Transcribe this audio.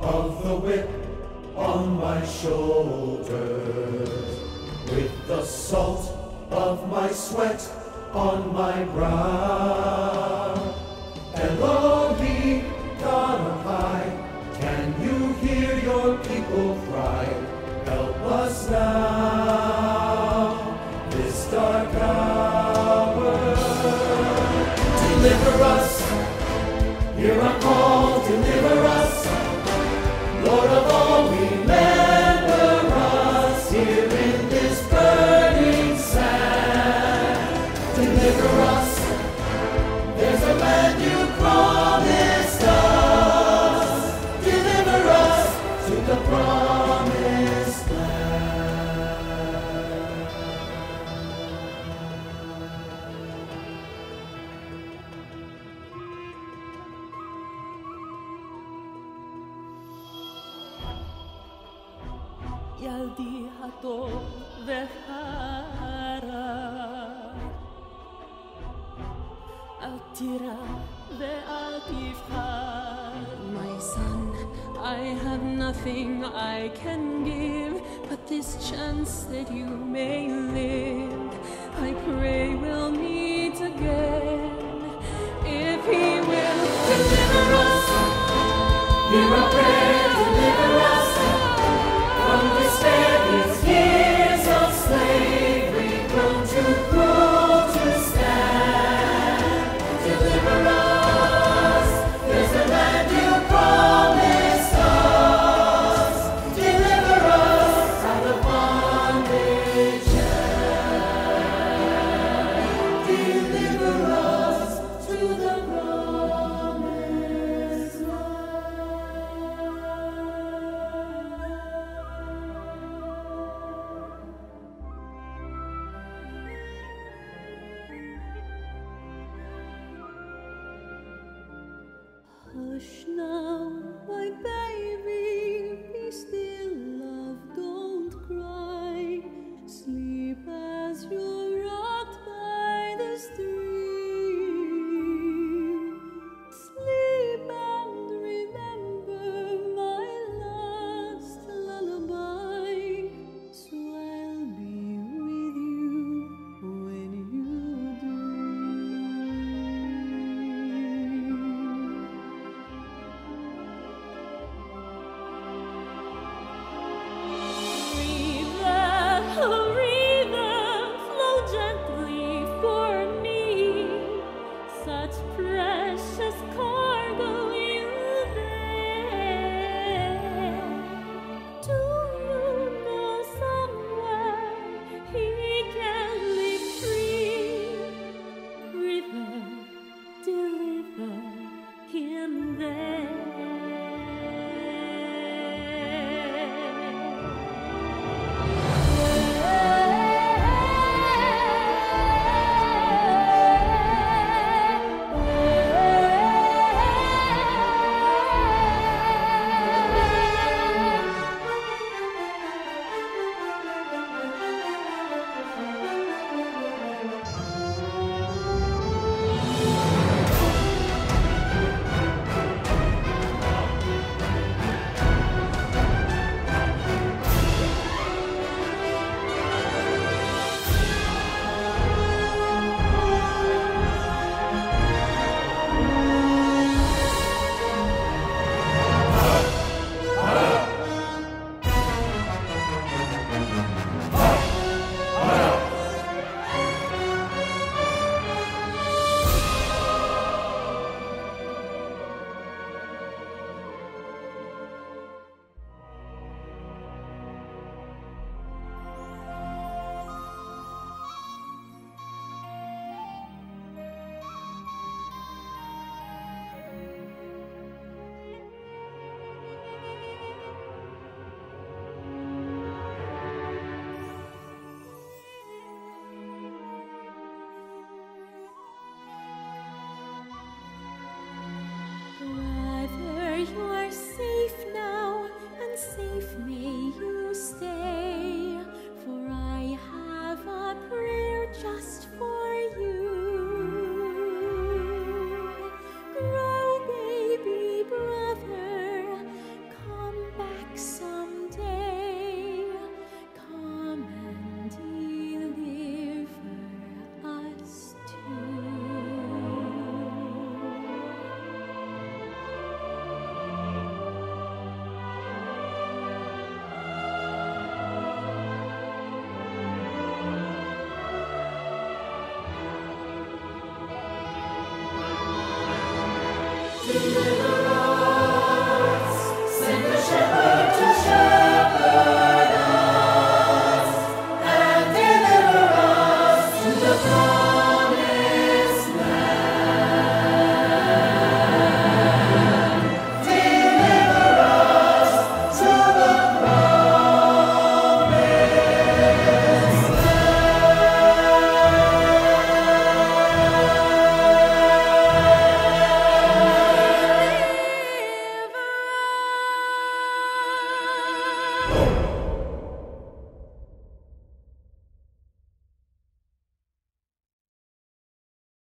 of the whip on my shoulders, with the salt of my sweat on my brow. Elohim, God of high, can you hear your people cry? Help us now, this dark hour. Deliver us, hear our call, deliver us. Lord η αλτία το δε χαρά. Altira de altifra. My son, I have nothing I can give but this chance that you may live. I pray we'll meet again if He will deliver us. He will pray.